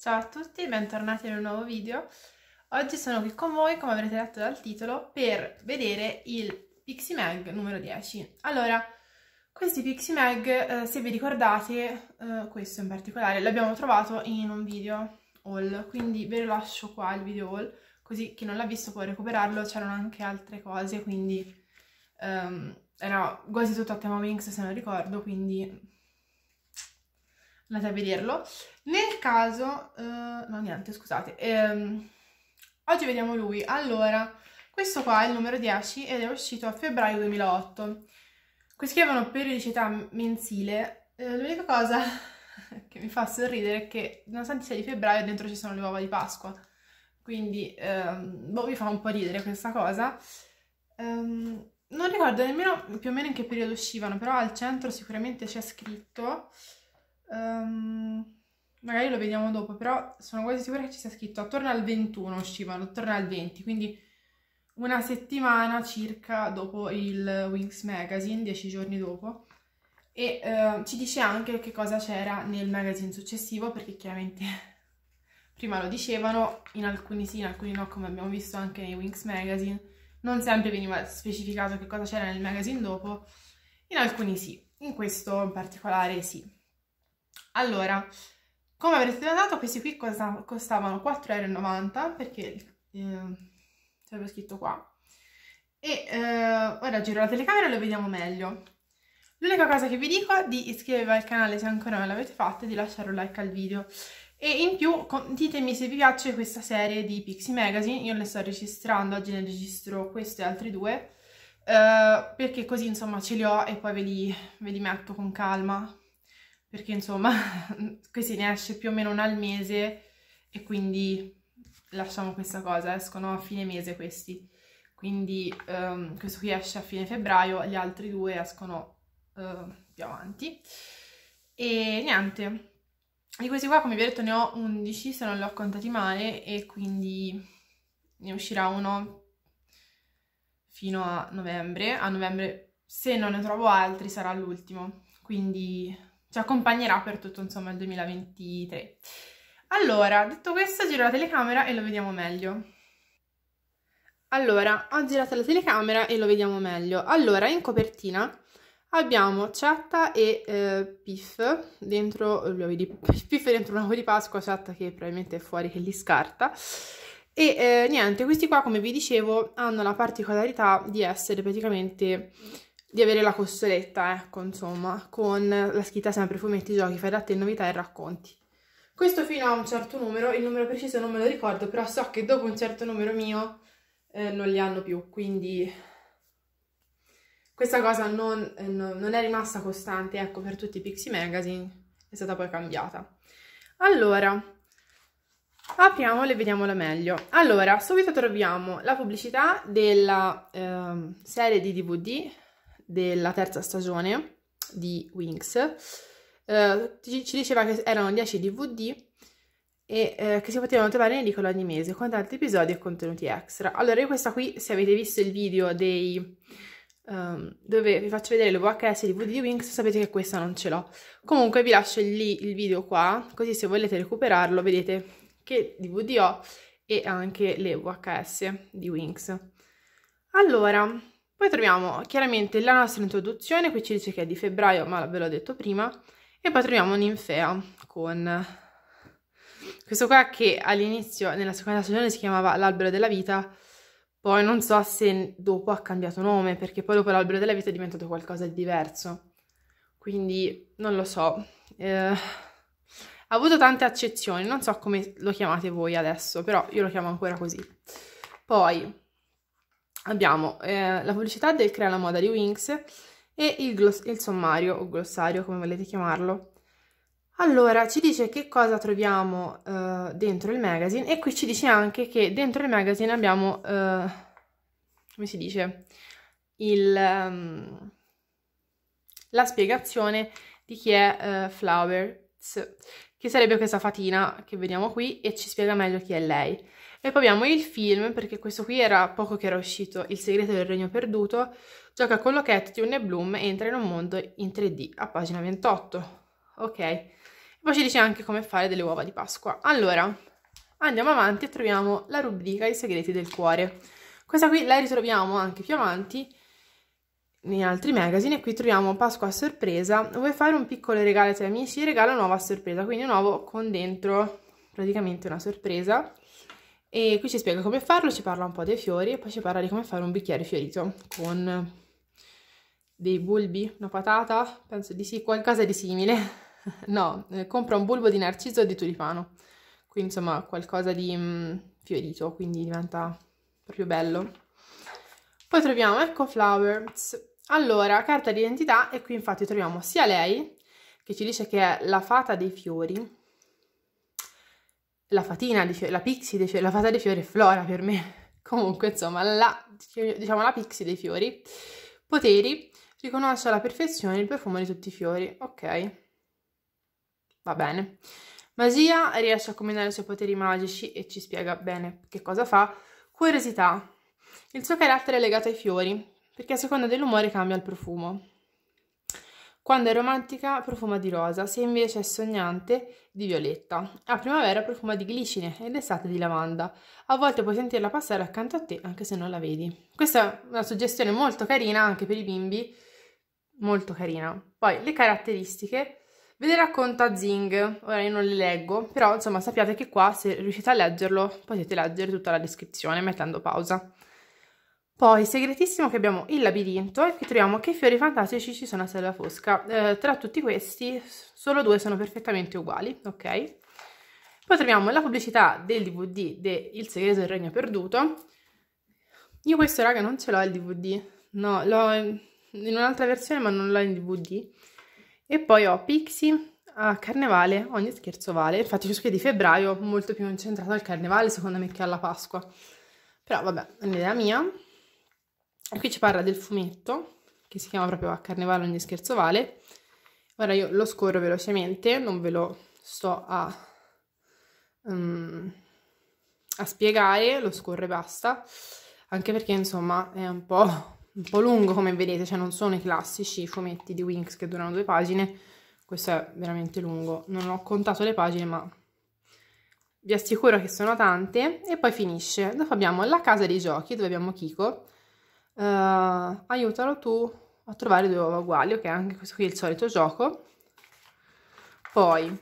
Ciao a tutti, bentornati in un nuovo video. Oggi sono qui con voi, come avrete letto dal titolo, per vedere il Pixie Mag numero 10. Allora, questi Pixie Mag, eh, se vi ricordate, eh, questo in particolare, l'abbiamo trovato in un video haul, quindi ve lo lascio qua il video haul, così chi non l'ha visto può recuperarlo, c'erano anche altre cose, quindi um, era quasi tutto a tema Wings se non ricordo, quindi andate a vederlo. Nel caso, uh, no niente, scusate, ehm, oggi vediamo lui. Allora, questo qua è il numero 10 ed è uscito a febbraio 2008. Qui scrivono periodicità mensile. Eh, l'unica cosa che mi fa sorridere è che nonostante sia di febbraio dentro ci sono le uova di Pasqua. Quindi, ehm, boh, mi fa un po' ridere questa cosa. Um, non ricordo nemmeno più o meno in che periodo uscivano, però al centro sicuramente c'è scritto Um, magari lo vediamo dopo, però sono quasi sicura che ci sia scritto attorno al 21 uscivano, attorno al 20, quindi una settimana circa dopo il Wings Magazine, 10 giorni dopo. E uh, ci dice anche che cosa c'era nel magazine successivo, perché chiaramente prima lo dicevano, in alcuni sì, in alcuni no, come abbiamo visto anche nei Wings Magazine. Non sempre veniva specificato che cosa c'era nel magazine dopo, in alcuni sì, in questo in particolare sì. Allora, come avrete notato, questi qui costavano 4,90€ perché eh, sarebbe scritto qua. E eh, ora giro la telecamera e lo vediamo meglio. L'unica cosa che vi dico è di iscrivervi al canale se ancora non l'avete fatto e di lasciare un like al video. E in più ditemi se vi piace questa serie di Pixie Magazine, io le sto registrando, oggi ne registro questo e altri due, eh, perché così insomma ce li ho e poi ve li, ve li metto con calma, perché insomma questi ne esce più o meno un al mese e quindi lasciamo questa cosa, escono a fine mese questi, quindi um, questo qui esce a fine febbraio, gli altri due escono uh, più avanti. E niente, di questi qua come vi ho detto ne ho 11 se non li ho contati male e quindi ne uscirà uno fino a novembre, a novembre se non ne trovo altri sarà l'ultimo, quindi ci accompagnerà per tutto insomma il 2023. Allora, detto questo, giro la telecamera e lo vediamo meglio. Allora, ho girato la telecamera e lo vediamo meglio. Allora, in copertina abbiamo Chatta e eh, Piff dentro di, Piff dentro un uovo di Pasqua, Chatta che probabilmente è fuori che li scarta. E eh, niente, questi qua, come vi dicevo, hanno la particolarità di essere praticamente di avere la costoletta, ecco, insomma, con la scritta sempre fumetti, giochi, fai da te, novità e racconti. Questo fino a un certo numero, il numero preciso non me lo ricordo, però so che dopo un certo numero mio eh, non li hanno più, quindi questa cosa non, eh, non, è rimasta costante, ecco, per tutti i Pixie Magazine, è stata poi cambiata. Allora, apriamola e vediamola meglio. Allora, subito troviamo la pubblicità della eh, serie di DVD della terza stagione di Wings, eh, ci diceva che erano 10 DVD e eh, che si potevano trovare in edicola ogni mese con tanti episodi e contenuti extra. Allora, io questa qui, se avete visto il video dei... Um, dove vi faccio vedere le VHS di DVD Wings, sapete che questa non ce l'ho. Comunque vi lascio lì il video qua, così se volete recuperarlo vedete che DVD ho e anche le VHS di Wings. Allora, poi troviamo chiaramente la nostra introduzione, qui ci dice che è di febbraio, ma ve l'ho detto prima, e poi troviamo Ninfea con questo qua che all'inizio, nella seconda stagione, si chiamava L'albero della vita, poi non so se dopo ha cambiato nome, perché poi dopo l'albero della vita è diventato qualcosa di diverso, quindi non lo so. Eh, ha avuto tante accezioni, non so come lo chiamate voi adesso, però io lo chiamo ancora così. Poi abbiamo eh, la pubblicità del Crea la moda di Winx e il, il sommario o glossario come volete chiamarlo. Allora, ci dice che cosa troviamo uh, dentro il magazine e qui ci dice anche che dentro il magazine abbiamo, uh, come si dice, il, um, la spiegazione di chi è uh, Flowers, che sarebbe questa fatina che vediamo qui e ci spiega meglio chi è lei. E poi abbiamo il film, perché questo qui era poco che era uscito, Il segreto del regno perduto, gioca con Lockett, Tune e Bloom e entra in un mondo in 3D, a pagina 28. Ok, poi ci dice anche come fare delle uova di Pasqua. Allora, andiamo avanti e troviamo la rubrica I segreti del cuore. Questa qui la ritroviamo anche più avanti in altri magazine e qui troviamo Pasqua a sorpresa. Vuoi fare un piccolo regalo ai tuoi amici? Regala nuova a sorpresa, quindi un uovo con dentro praticamente una sorpresa. E qui ci spiega come farlo, ci parla un po' dei fiori e poi ci parla di come fare un bicchiere fiorito con dei bulbi, una patata, penso di sì, qualcosa di simile. no, eh, compra un bulbo di narciso o di tulipano, quindi insomma qualcosa di mm, fiorito, quindi diventa proprio bello. Poi troviamo Eco Flowers. Allora, carta d'identità e qui infatti troviamo sia lei, che ci dice che è la fata dei fiori, la fatina fiori, la pixie fiori, la fata dei fiori è Flora per me. Comunque, insomma, la, diciamo la pixie dei fiori. Poteri, riconosce alla perfezione il profumo di tutti i fiori. Ok, va bene. Magia, riesce a combinare i suoi poteri magici e ci spiega bene che cosa fa. Curiosità, il suo carattere è legato ai fiori, perché a seconda dell'umore cambia il profumo. Quando è romantica profuma di rosa, se invece è sognante di violetta. A primavera profuma di glicine ed estate di lavanda. A volte puoi sentirla passare accanto a te anche se non la vedi. Questa è una suggestione molto carina anche per i bimbi, molto carina. Poi le caratteristiche Ve le racconta Zing, ora io non le leggo, però insomma sappiate che qua se riuscite a leggerlo potete leggere tutta la descrizione mettendo pausa. Poi, segretissimo che abbiamo il labirinto e qui troviamo che fiori fantastici ci sono a Selva Fosca. Eh, tra tutti questi, solo due sono perfettamente uguali, ok? Poi troviamo la pubblicità del DVD de Il segreto del regno perduto. Io questo, raga, non ce l'ho il DVD. No, l'ho in un'altra versione ma non l'ho in DVD. E poi ho Pixie a Carnevale, ogni scherzo vale. Infatti questo qui è di febbraio, molto più incentrato al Carnevale secondo me che alla Pasqua. Però vabbè, è un'idea mia. Qui ci parla del fumetto, che si chiama proprio a Carnevale ogni scherzo vale. Ora io lo scorro velocemente, non ve lo sto a, um, a spiegare, lo scorro e basta. Anche perché insomma è un po' un po' lungo come vedete, cioè non sono i classici fumetti di Winx che durano due pagine, questo è veramente lungo, non ho contato le pagine ma vi assicuro che sono tante e poi finisce. Dopo abbiamo la casa dei giochi dove abbiamo Kiko, uh, aiutalo tu a trovare due uova uguali, ok anche questo qui è il solito gioco. Poi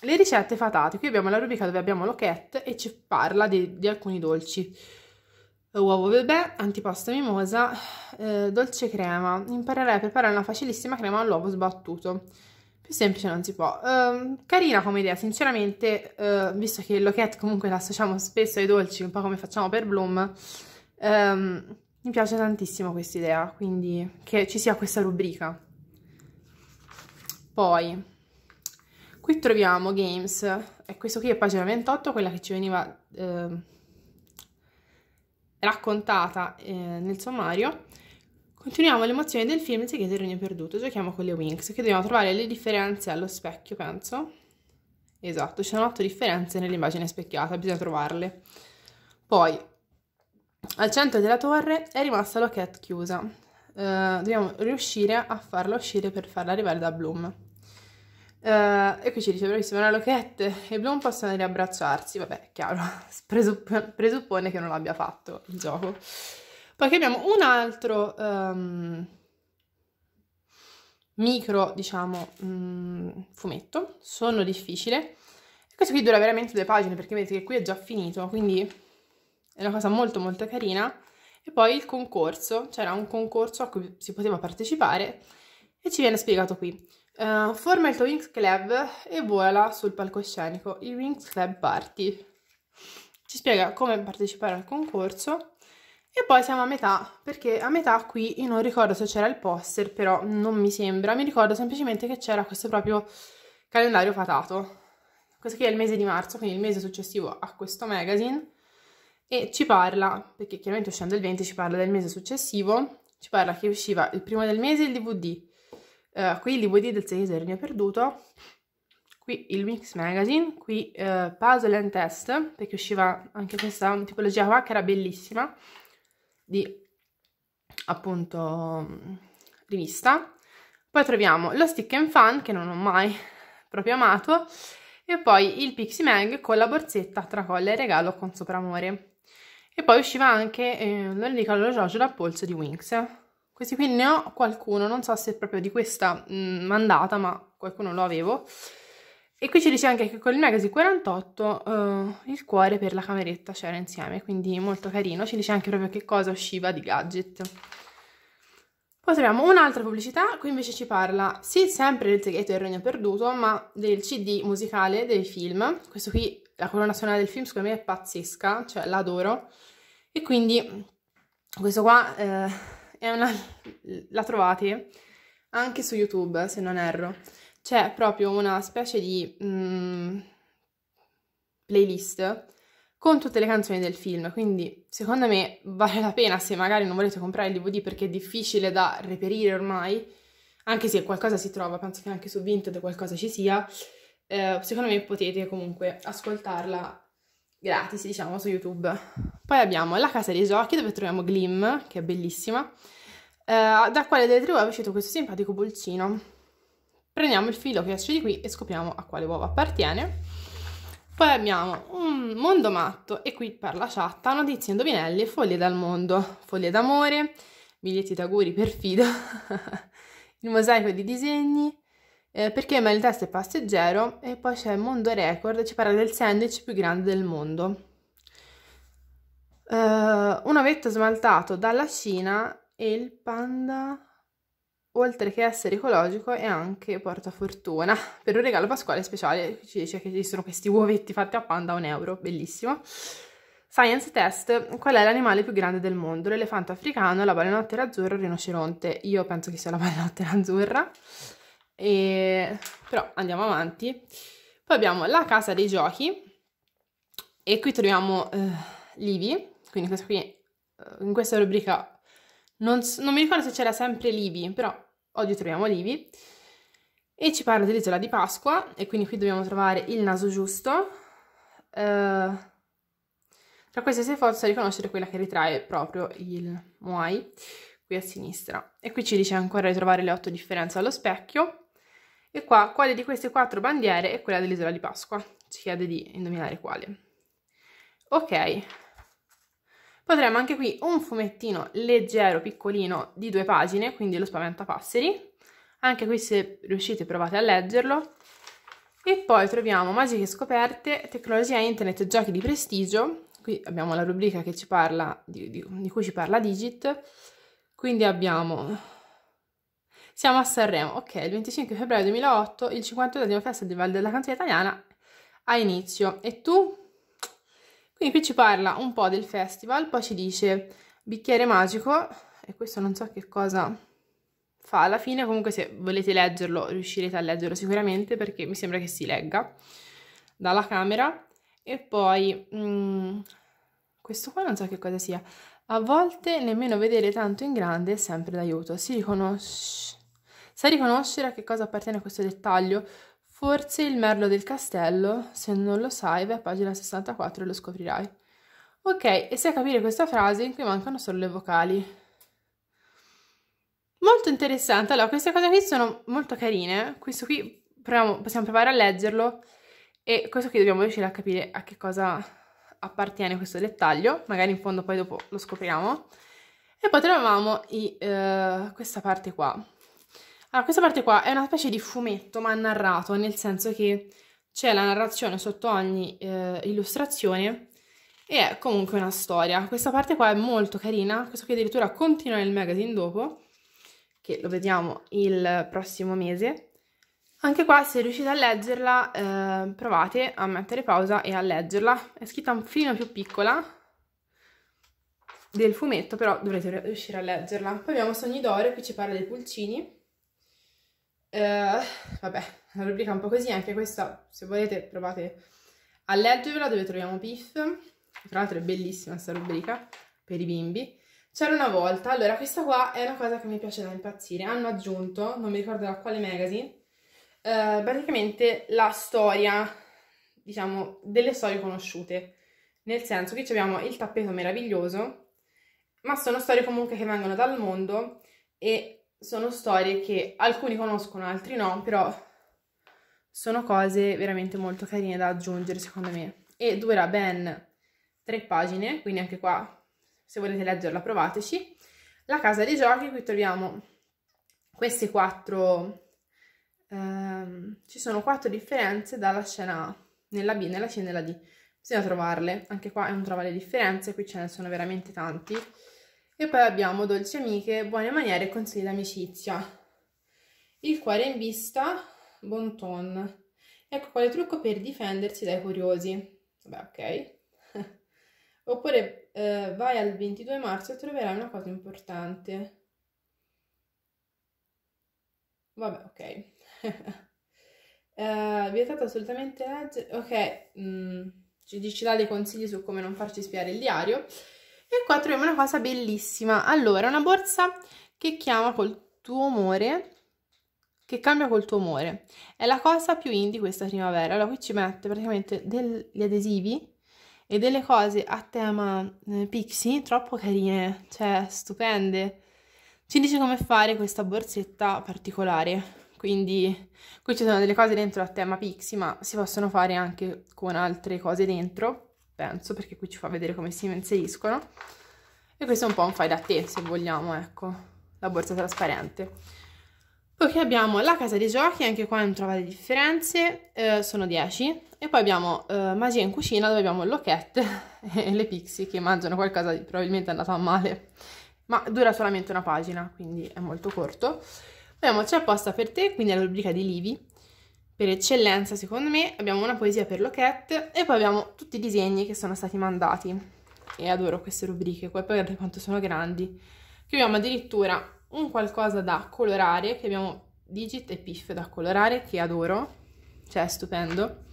le ricette fatate, qui abbiamo la rubrica dove abbiamo l'oquette e ci parla di, di alcuni dolci uovo bebè, antipasto mimosa, eh, dolce crema. Imparerai a preparare una facilissima crema all'uovo sbattuto. Più semplice non si può. Uh, carina come idea, sinceramente, uh, visto che l'oquette comunque la associamo spesso ai dolci, un po' come facciamo per Bloom, um, mi piace tantissimo questa idea, quindi che ci sia questa rubrica. Poi, qui troviamo Games, e questo qui è pagina 28, quella che ci veniva... Uh, raccontata eh, nel sommario, continuiamo l'emozione del film Il segreto del regno perduto. Giochiamo con le Winx, che dobbiamo trovare le differenze allo specchio, penso. Esatto, ci sono otto differenze nell'immagine specchiata, bisogna trovarle. Poi, al centro della torre è rimasta la cat chiusa. Uh, dobbiamo riuscire a farla uscire per farla arrivare da Bloom. Uh, e qui ci dice bravissima la Lochette e Bloom possono riabbracciarsi vabbè chiaro presupp presuppone che non l'abbia fatto il gioco. Poi abbiamo un altro um, micro diciamo um, fumetto. Sonno difficile. Questo qui dura veramente due pagine perché vedete che qui è già finito quindi è una cosa molto molto carina. E poi il concorso. C'era un concorso a cui si poteva partecipare e ci viene spiegato qui. Uh, forma il tuo Wings Club e vola sul palcoscenico, il Wings Club Party. Ci spiega come partecipare al concorso. E poi siamo a metà, perché a metà qui io non ricordo se c'era il poster, però non mi sembra, mi ricordo semplicemente che c'era questo proprio calendario fatato. Questo qui è il mese di marzo, quindi il mese successivo a questo magazine, e ci parla, perché chiaramente uscendo il 20 ci parla del mese successivo, ci parla che usciva il primo del mese il DVD, Uh, qui il DVD del 6 Regno Perduto, qui il Mix Magazine, qui uh, Puzzle and Test, perché usciva anche questa tipologia qua che era bellissima, di appunto rivista. Poi troviamo lo Stick and Fun, che non ho mai proprio amato. E poi il Pixie Mag con la borsetta tracolla e regalo con sopramore. E poi usciva anche eh, l'Enrico Jojo da polso di Winx. Questi qui ne ho qualcuno, non so se è proprio di questa mh, mm, mandata, ma qualcuno lo avevo. E qui ci dice anche che con il Magazine 48 uh, il cuore per la cameretta c'era insieme, quindi molto carino. Ci dice anche proprio che cosa usciva di gadget. Poi troviamo un'altra pubblicità, qui invece ci parla, sì, sempre del segreto del regno perduto, ma del CD musicale dei film. Questo qui, la colonna sonora del film, secondo me è pazzesca, cioè l'adoro. E quindi questo qua eh, è una... la trovate anche su YouTube, se non erro c'è proprio una specie di mm, playlist con tutte le canzoni del film, quindi secondo me vale la pena se magari non volete comprare il DVD perché è difficile da reperire ormai, anche se qualcosa si trova, penso che anche su Vinted qualcosa ci sia, eh, secondo me potete comunque ascoltarla gratis, diciamo, su YouTube. Poi abbiamo La Casa dei Giochi, dove troviamo Glim, che è bellissima, eh, da quale delle tre uova è uscito questo simpatico pulcino. Prendiamo il filo che esce di qui e scopriamo a quale uovo appartiene. Poi abbiamo un mondo matto e qui per la chatta notizie indovinelli, foglie dal mondo, foglie d'amore, biglietti d'auguri per Fido, il mosaico di disegni, eh, perché test è passeggero e poi c'è Mondo Record, ci parla del sandwich più grande del mondo. Uh, un ovetto smaltato dalla Cina e il panda oltre che essere ecologico è anche portafortuna. Per un regalo pasquale speciale ci dice che ci sono questi uovetti fatti a panda a un euro, bellissimo. Science test, qual è l'animale più grande del mondo? L'elefante africano, la balenottera azzurra o il rinoceronte? Io penso che sia la balenottera azzurra, e... però andiamo avanti. Poi abbiamo la casa dei giochi e qui troviamo uh, Livi, quindi questa qui, uh, in questa rubrica non, non mi ricordo se c'era sempre Livi, però oggi troviamo Livi. E ci parla dell'isola di Pasqua, e quindi qui dobbiamo trovare il naso giusto. Uh, tra queste sei forze riconoscere quella che ritrae proprio il Moai, qui a sinistra. E qui ci dice ancora di trovare le otto differenze allo specchio. E qua, quale di queste quattro bandiere è quella dell'isola di Pasqua? Ci chiede di indovinare quale. Ok, Potremmo anche qui un fumettino leggero, piccolino, di due pagine, quindi lo spaventapasseri. Anche qui se riuscite provate a leggerlo. E poi troviamo magiche scoperte, tecnologia internet, giochi di prestigio. Qui abbiamo la rubrica di, di, di cui ci parla Digit. Quindi abbiamo... Siamo a Sanremo, ok, il 25 febbraio 2008 il 52 Festival della canzone italiana ha inizio. E tu quindi qui ci parla un po' del festival, poi ci dice bicchiere magico, e questo non so che cosa fa alla fine, comunque se volete leggerlo riuscirete a leggerlo sicuramente perché mi sembra che si legga dalla camera. E poi mm, questo qua non so che cosa sia. A volte nemmeno vedere tanto in grande è sempre d'aiuto. Si riconosce... Sai riconoscere a che cosa appartiene questo dettaglio? Forse il merlo del castello, se non lo sai, vai a pagina 64 e lo scoprirai. Ok, e sai capire questa frase in cui mancano solo le vocali. Molto interessante, allora queste cose qui sono molto carine, questo qui proviamo, possiamo provare a leggerlo e questo qui dobbiamo riuscire a capire a che cosa appartiene questo dettaglio, magari in fondo poi dopo lo scopriamo. E poi trovavamo i, uh, questa parte qua, allora, questa parte qua è una specie di fumetto, ma narrato, nel senso che c'è la narrazione sotto ogni eh, illustrazione e è comunque una storia. Questa parte qua è molto carina, questo qui addirittura continua nel magazine dopo, che lo vediamo il prossimo mese. Anche qua, se riuscite a leggerla, eh, provate a mettere pausa e a leggerla. È scritta un filino più piccola del fumetto, però dovrete riuscire a leggerla. Poi abbiamo Sogni d'Oro, qui ci parla dei pulcini Uh, vabbè, una rubrica un po' così, anche questa, se volete, provate a leggerla, dove troviamo Piff. Tra l'altro è bellissima questa rubrica, per i bimbi. C'era una volta, allora questa qua è una cosa che mi piace da impazzire. Hanno aggiunto, non mi ricordo da quale magazine, uh, praticamente la storia, diciamo, delle storie conosciute. Nel senso che abbiamo il tappeto meraviglioso, ma sono storie comunque che vengono dal mondo e sono storie che alcuni conoscono, altri no, però sono cose veramente molto carine da aggiungere secondo me e dura ben tre pagine, quindi anche qua se volete leggerla provateci. La casa dei giochi, qui troviamo queste quattro, ehm, ci sono quattro differenze dalla scena A, nella B, nella C e nella D. Bisogna trovarle, anche qua non trova le differenze, qui ce ne sono veramente tanti. E poi abbiamo dolci amiche, buone maniere e consigli d'amicizia. Il cuore in vista, bon ton. Ecco quale trucco per difendersi dai curiosi. Vabbè, ok. Oppure eh, vai al 22 marzo e troverai una cosa importante. Vabbè, ok. uh, vietato assolutamente leggere. Ok, mm, ci, ci dà dei consigli su come non farci spiare il diario. E qua troviamo una cosa bellissima. Allora, una borsa che chiama col tuo umore che cambia col tuo umore. È la cosa più indie questa primavera. Allora qui ci mette praticamente degli adesivi e delle cose a tema eh, pixie troppo carine, cioè stupende. Ci dice come fare questa borsetta particolare. Quindi qui ci sono delle cose dentro a tema pixie, ma si possono fare anche con altre cose dentro, penso, perché qui ci fa vedere come si inseriscono. E questo è un po' un fai da te, se vogliamo, ecco, la borsa trasparente. Poi abbiamo la casa dei giochi, anche qua non trovate differenze, eh, sono 10. E poi abbiamo eh, magia in cucina dove abbiamo loquette e le pixie che mangiano qualcosa di probabilmente è andata male. Ma dura solamente una pagina, quindi è molto corto. Poi abbiamo C'è apposta per te, quindi la rubrica di Livi. Per eccellenza, secondo me, abbiamo una poesia per loquette e poi abbiamo tutti i disegni che sono stati mandati. E adoro queste rubriche, poi guardate quanto sono grandi. Qui abbiamo addirittura un qualcosa da colorare, che abbiamo Digit e Piff da colorare, che adoro, cioè è stupendo.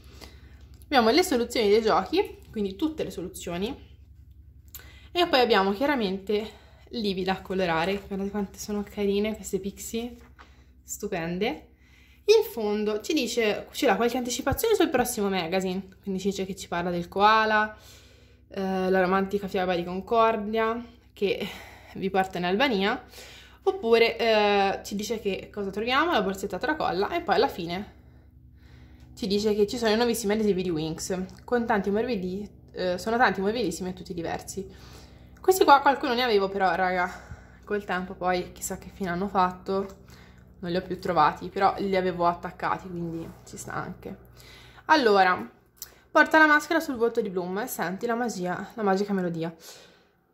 Abbiamo le soluzioni dei giochi, quindi tutte le soluzioni. E poi abbiamo chiaramente livi da colorare, guardate quante sono carine queste pixie, stupende. In fondo ci dice, ci dà qualche anticipazione sul prossimo magazine, quindi ci dice che ci parla del koala, eh, la romantica fiaba di Concordia, che vi porta in Albania, Oppure eh, ci dice che cosa troviamo, la borsetta tracolla. E poi alla fine ci dice che ci sono i nuovissimi adesivi di Winx, con tanti morbidi, eh, sono tanti morbidissimi e tutti diversi. Questi qua qualcuno ne avevo però, raga, col tempo poi chissà che fine hanno fatto, non li ho più trovati, però li avevo attaccati, quindi ci sta anche. Allora, porta la maschera sul volto di Bloom e senti la magia, la magica melodia.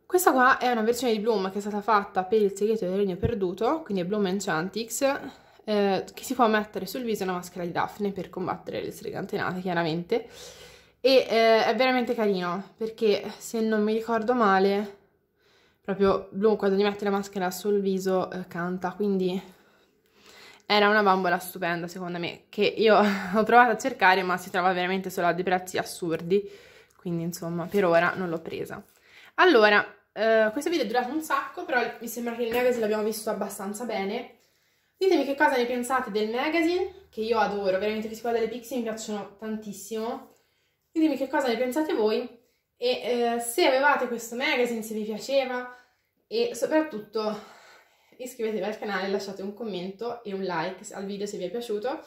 Questa qua è una versione di Bloom che è stata fatta per il segreto del regno perduto, quindi è Bloom Enchantix, eh, che si può mettere sul viso una maschera di Daphne per combattere le streghe antenate, chiaramente. E eh, è veramente carino, perché se non mi ricordo male, proprio Bloom quando gli mette la maschera sul viso eh, canta, quindi era una bambola stupenda secondo me, che io ho provato a cercare ma si trova veramente solo a dei prezzi assurdi, quindi insomma per ora non l'ho presa. Allora, uh, questo video è durato un sacco, però mi sembra che il magazine l'abbiamo visto abbastanza bene. Ditemi che cosa ne pensate del magazine, che io adoro, veramente questi qua delle Pixie mi piacciono tantissimo. Ditemi che cosa ne pensate voi e uh, se avevate questo magazine, se vi piaceva e soprattutto iscrivetevi al canale, lasciate un commento e un like al video se vi è piaciuto.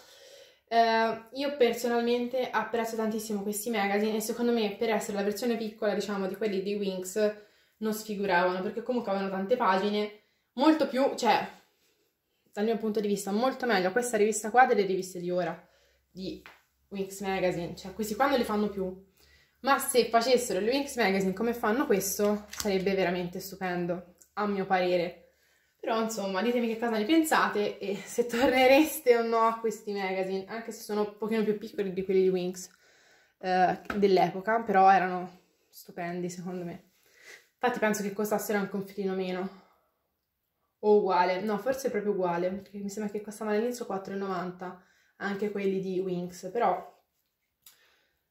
Uh, io personalmente apprezzo tantissimo questi magazine e secondo me per essere la versione piccola diciamo di quelli di Winx non sfiguravano perché comunque avevano tante pagine. Molto più, cioè dal mio punto di vista molto meglio questa rivista qua delle riviste di ora di Winx Magazine, cioè questi qua non li fanno più. Ma se facessero il Winx Magazine come fanno questo sarebbe veramente stupendo a mio parere però insomma ditemi che cosa ne pensate e se tornereste o no a questi magazine, anche se sono un pochino più piccoli di quelli di Winx eh, dell'epoca, però erano stupendi secondo me. Infatti penso che costassero anche un filino meno. O uguale, no forse proprio uguale, perché mi sembra che costavano all'inizio 4,90 anche quelli di Winx, però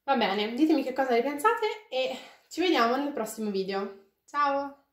va bene, ditemi che cosa ne pensate e ci vediamo nel prossimo video. Ciao!